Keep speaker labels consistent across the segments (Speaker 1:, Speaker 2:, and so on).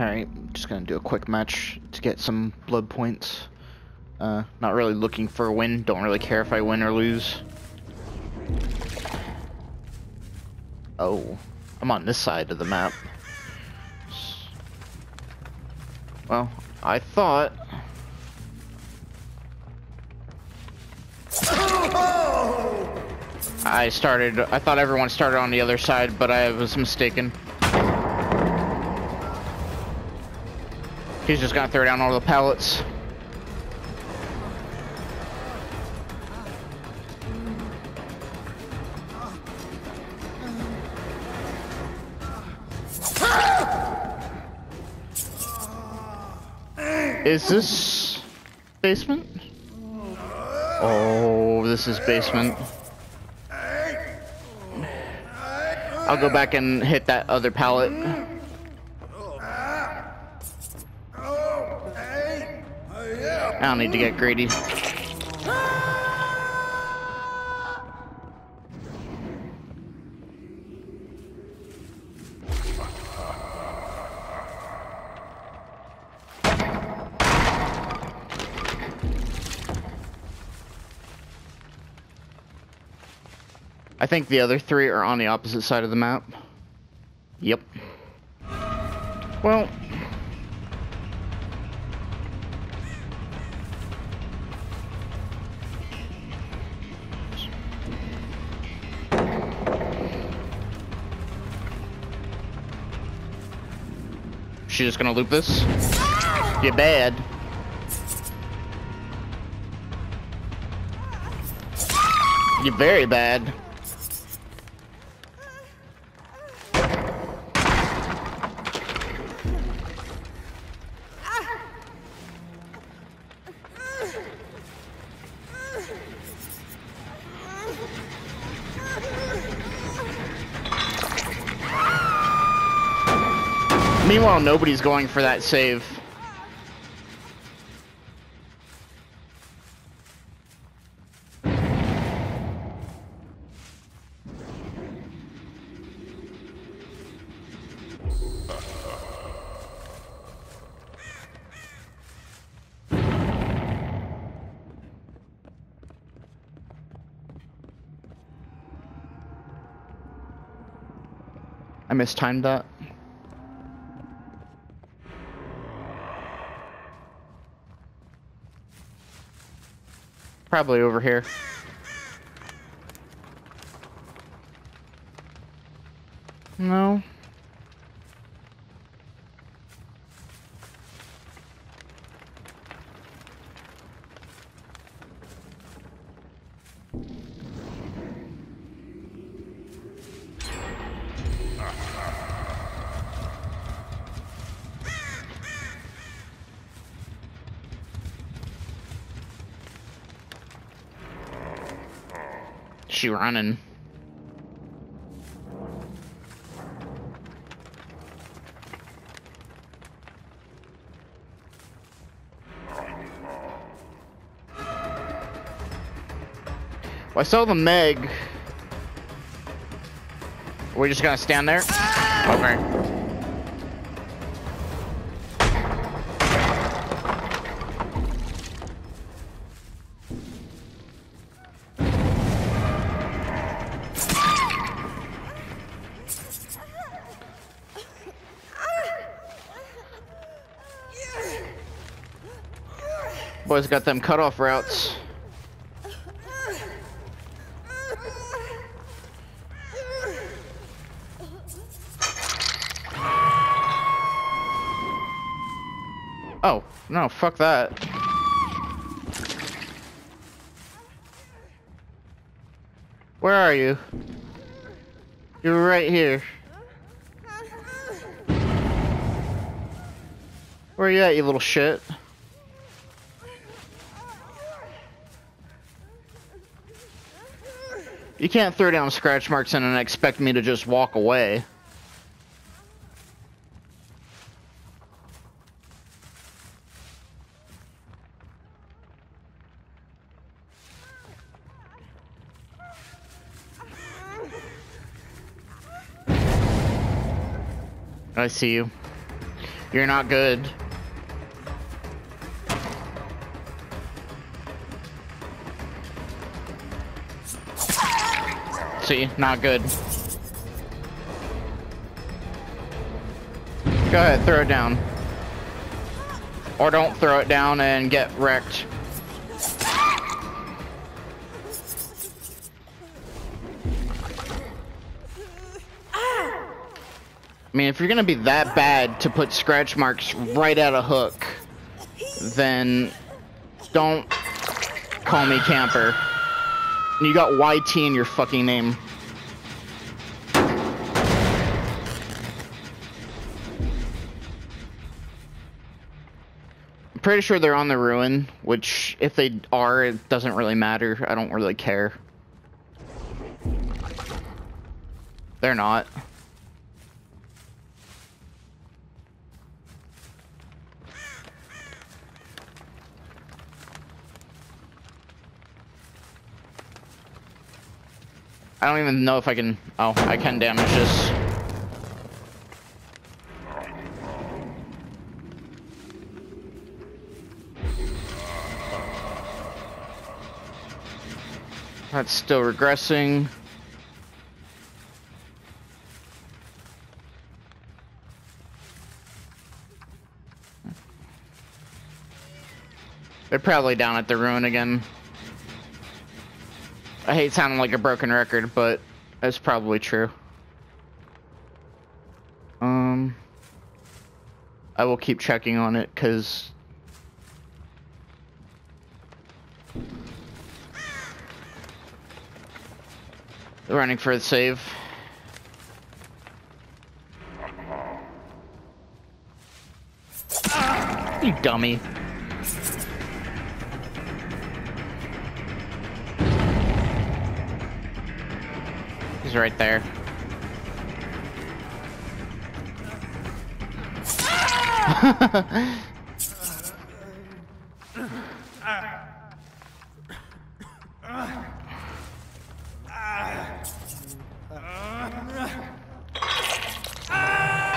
Speaker 1: Alright, just gonna do a quick match to get some blood points. Uh, not really looking for a win, don't really care if I win or lose. Oh, I'm on this side of the map. Well, I thought... I started, I thought everyone started on the other side, but I was mistaken. He's just gonna throw down all the pallets. Is this basement? Oh, this is basement. I'll go back and hit that other pallet. I don't need to get greedy. I think the other three are on the opposite side of the map. Yep. Well, just gonna loop this? You're bad. You're very bad. Meanwhile, nobody's going for that save. I mistimed that. Probably over here. No. She running. Well, I saw the Meg. We're just gonna stand there? Okay. Boys got them cutoff routes. Oh, no, fuck that. Where are you? You're right here. Where are you at, you little shit? You can't throw down scratch marks in and expect me to just walk away. I see you. You're not good. Not good. Go ahead, throw it down. Or don't throw it down and get wrecked. I mean, if you're gonna be that bad to put scratch marks right at a hook, then don't call me camper. You got YT in your fucking name. I'm pretty sure they're on the ruin, which if they are, it doesn't really matter. I don't really care. They're not. I don't even know if I can... Oh, I can damage this. That's still regressing. They're probably down at the ruin again. I hate sounding like a broken record, but that's probably true. Um, I will keep checking on it because running for the save. You dummy. Right there.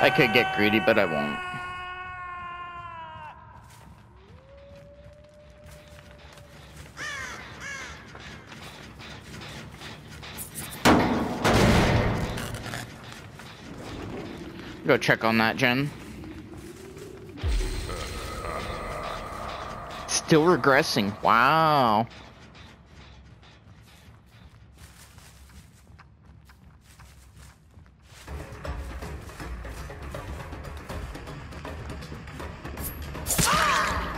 Speaker 1: I could get greedy, but I won't. Go check on that, gen. Still regressing. Wow.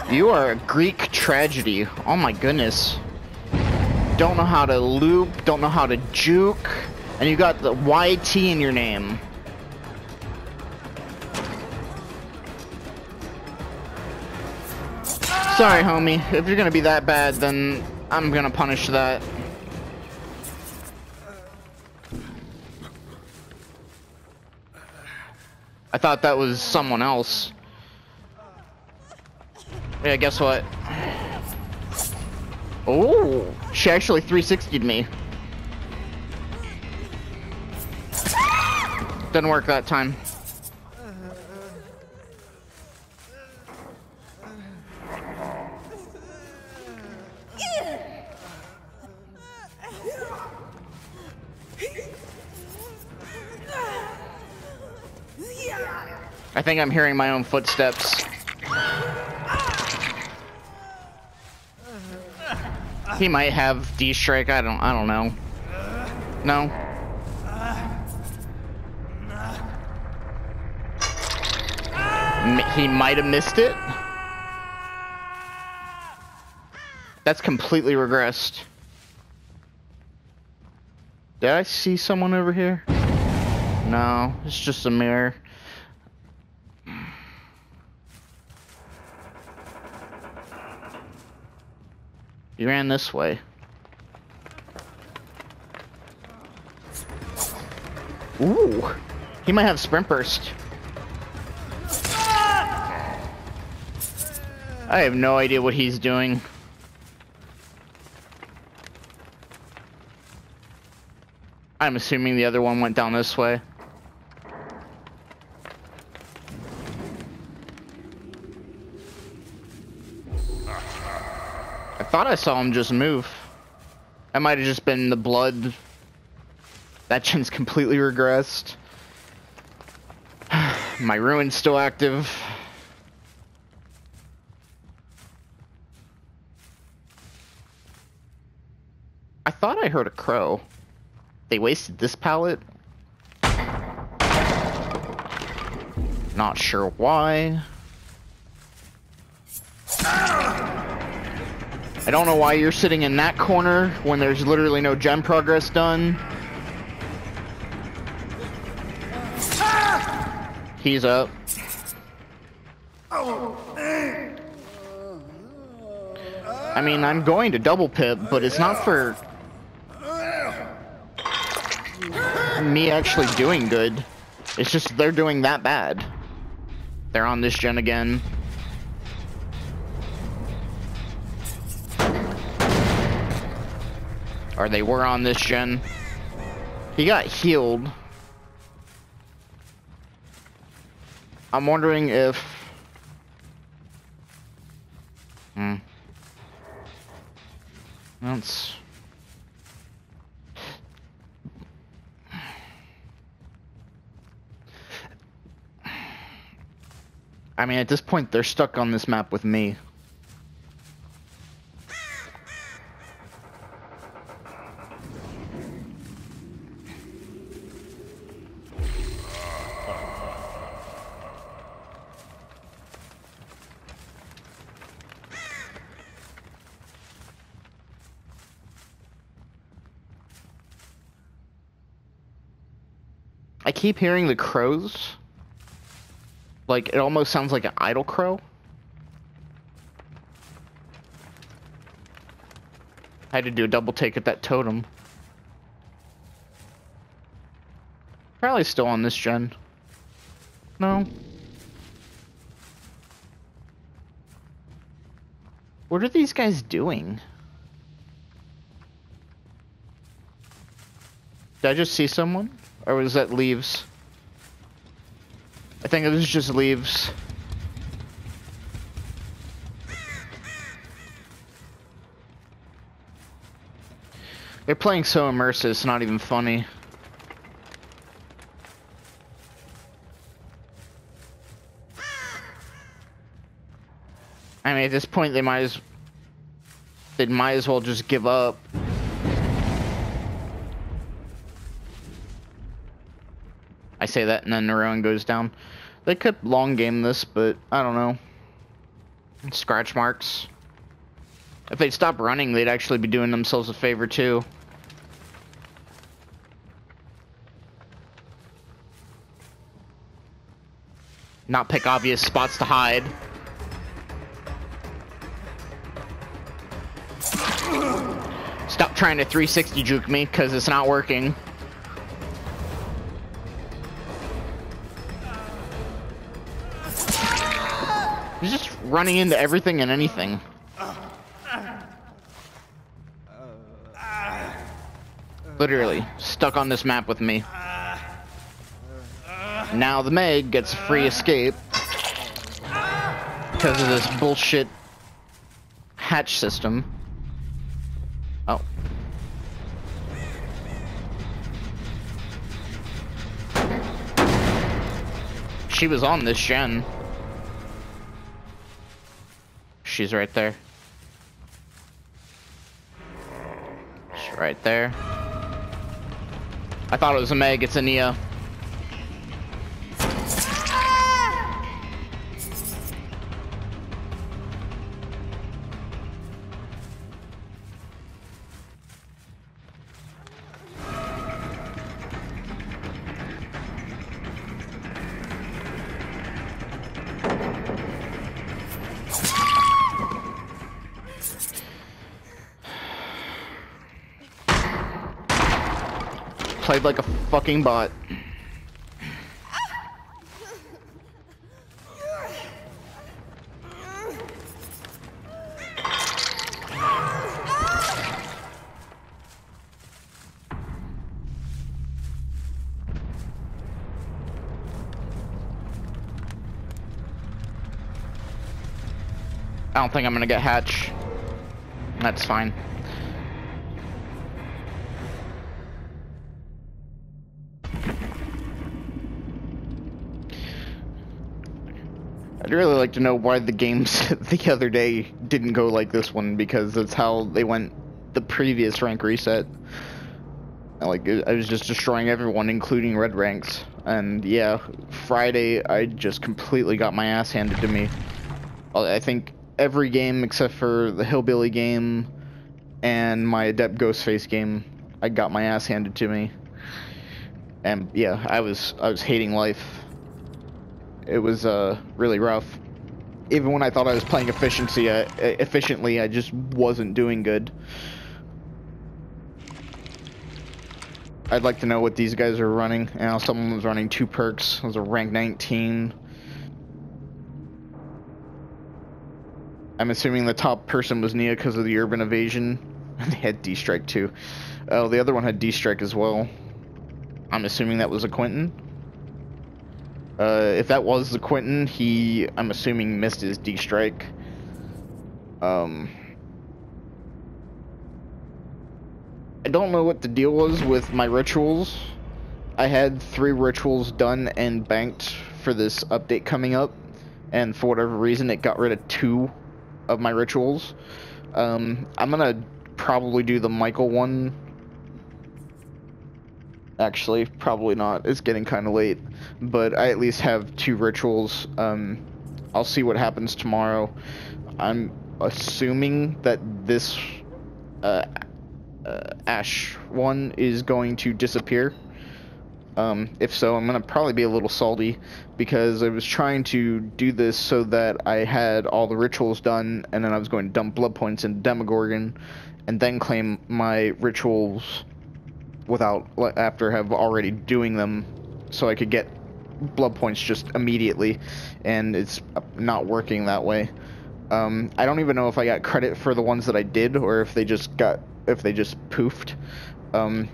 Speaker 1: You are a Greek tragedy. Oh my goodness. Don't know how to loop, don't know how to juke, and you got the YT in your name. Sorry, homie. If you're gonna be that bad, then I'm gonna punish that. I thought that was someone else. Yeah, guess what? Oh, she actually 360'd me. Didn't work that time. I think I'm hearing my own footsteps. He might have D-Strike, I don't I don't know. No? He might have missed it? That's completely regressed. Did I see someone over here? No, it's just a mirror. He ran this way. Ooh, he might have sprint burst. I have no idea what he's doing. I'm assuming the other one went down this way. Thought I saw him just move. That might have just been the blood. That chin's completely regressed. My ruin's still active. I thought I heard a crow. They wasted this pallet? Not sure why. I don't know why you're sitting in that corner when there's literally no gen progress done. He's up. I mean, I'm going to double pip, but it's not for me actually doing good. It's just they're doing that bad. They're on this gen again. Or they were on this gen. He got healed. I'm wondering if... Hmm. That's... I mean, at this point, they're stuck on this map with me. I keep hearing the crows. Like, it almost sounds like an idle crow. I had to do a double take at that totem. Probably still on this gen. No. What are these guys doing? Did I just see someone? Or was that leaves? I think it was just leaves. They're playing so immersive, it's not even funny. I mean, at this point, they might as they might as well just give up. Say that and then Neron goes down. They could long game this, but I don't know. Scratch marks. If they'd stop running, they'd actually be doing themselves a favor too. Not pick obvious spots to hide. Stop trying to 360 juke me, because it's not working. He's just running into everything and anything. Literally, stuck on this map with me. Now the Meg gets free escape because of this bullshit hatch system. Oh. She was on this gen. She's right there. She's right there. I thought it was a Meg, it's a Nea. Fucking bot. I don't think I'm gonna get hatch. That's fine. Like to know why the games the other day didn't go like this one because that's how they went the previous rank reset. Like I was just destroying everyone, including red ranks. And yeah, Friday I just completely got my ass handed to me. I think every game except for the Hillbilly game and my Adept Ghostface game, I got my ass handed to me. And yeah, I was I was hating life. It was uh really rough. Even when I thought I was playing efficiency, uh, efficiently, I just wasn't doing good. I'd like to know what these guys are running. You know, someone was running two perks. It was a rank 19. I'm assuming the top person was Nea because of the urban evasion. they had D-Strike too. Oh, the other one had D-Strike as well. I'm assuming that was a Quentin. Uh, if that was the Quentin, he, I'm assuming, missed his D-Strike. Um, I don't know what the deal was with my rituals. I had three rituals done and banked for this update coming up, and for whatever reason, it got rid of two of my rituals. Um, I'm gonna probably do the Michael one. Actually, probably not. It's getting kind of late, but I at least have two rituals. Um, I'll see what happens tomorrow. I'm assuming that this uh, uh, Ash one is going to disappear. Um, if so, I'm gonna probably be a little salty because I was trying to do this so that I had all the rituals done, and then I was going to dump blood points into Demogorgon, and then claim my rituals without after have already doing them, so I could get blood points just immediately, and it's not working that way. Um, I don't even know if I got credit for the ones that I did, or if they just got if they just poofed. Um,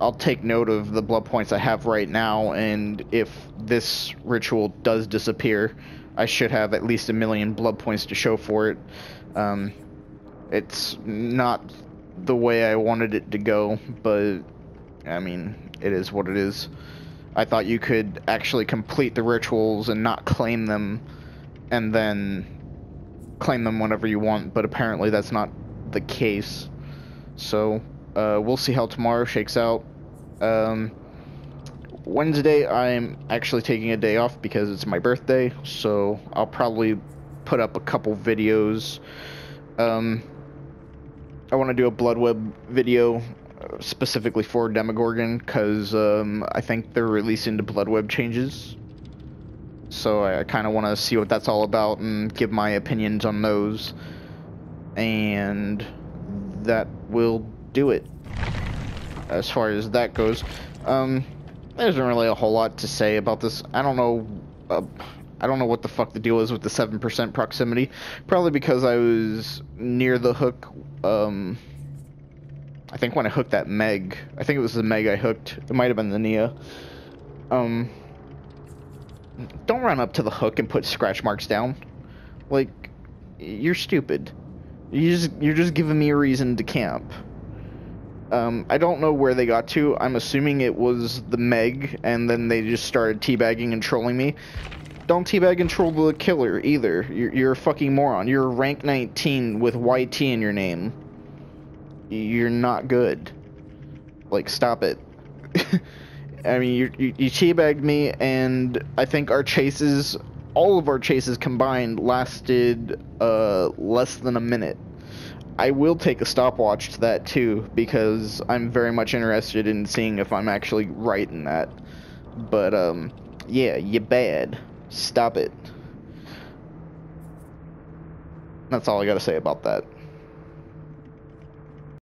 Speaker 1: I'll take note of the blood points I have right now, and if this ritual does disappear, I should have at least a million blood points to show for it. Um, it's not the way I wanted it to go, but I mean, it is what it is. I thought you could actually complete the rituals and not claim them, and then claim them whenever you want, but apparently that's not the case. So, uh, we'll see how tomorrow shakes out. Um, Wednesday, I'm actually taking a day off because it's my birthday, so I'll probably put up a couple videos. Um, I want to do a Blood Web video uh, specifically for Demogorgon because um, I think they're releasing the Blood Web changes. So I, I kind of want to see what that's all about and give my opinions on those. And that will do it as far as that goes. Um, there isn't really a whole lot to say about this. I don't know. Uh, I don't know what the fuck the deal is with the 7% proximity. Probably because I was near the hook. Um, I think when I hooked that Meg. I think it was the Meg I hooked. It might have been the Nea. Um, don't run up to the hook and put scratch marks down. Like, you're stupid. You just, you're just giving me a reason to camp. Um, I don't know where they got to. I'm assuming it was the Meg, and then they just started teabagging and trolling me. Don't teabag and troll the killer either. You're, you're a fucking moron. You're rank 19 with YT in your name. You're not good. Like, stop it. I mean, you, you, you teabagged me, and I think our chases all of our chases combined lasted uh, less than a minute. I will take a stopwatch to that too because I'm very much interested in seeing if I'm actually right in that. But um, yeah, you bad. Stop it. That's all I got to say about that.